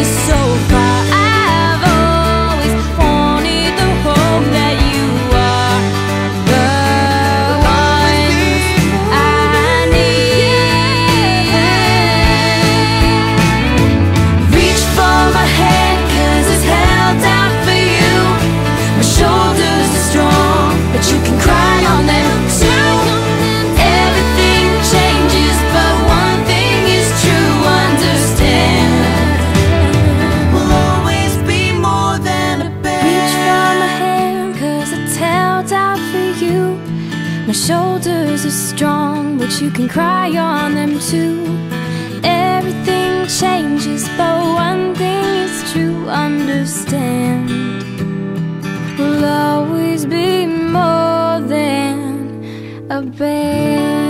Isso. held out for you. My shoulders are strong, but you can cry on them too. Everything changes, but one thing is true understand. We'll always be more than a band.